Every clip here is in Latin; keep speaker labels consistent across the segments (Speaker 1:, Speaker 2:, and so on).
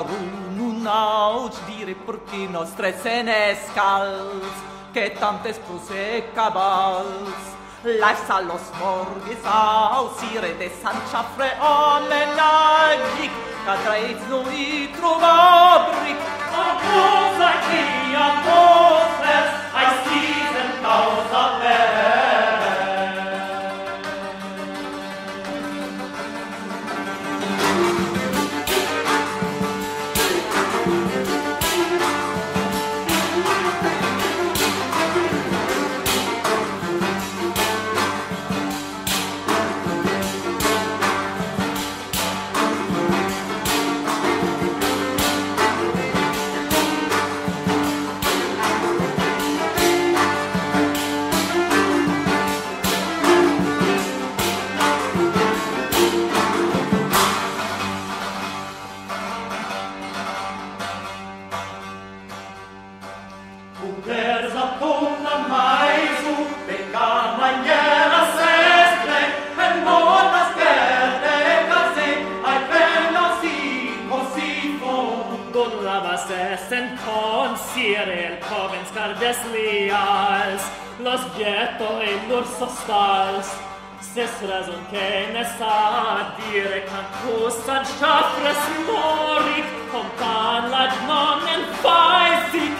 Speaker 1: carul nun dire perché nostre senescals che tante spose cabals Life's a los morgis ausire de San Chafre omenagic Cadreiz nu i trovabric, a cosa qui amor las essen consire el covens cardes lias, los ghetto e nur sostals, ses razon che ne sa dire cantus ad chafres morit, compan lad non en faisic,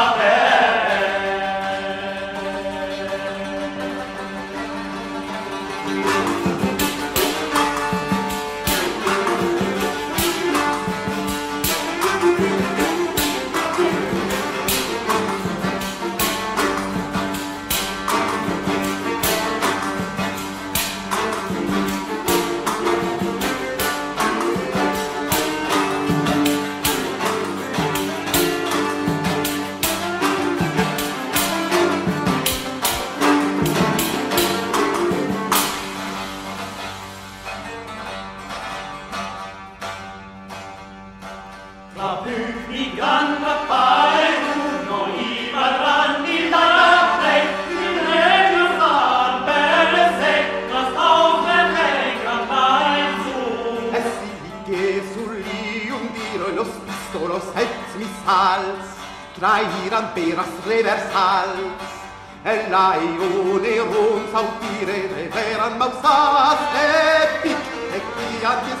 Speaker 1: Amen.
Speaker 2: sals trairan peras reversals. El laione rons autire reveran mausas epic ectiantis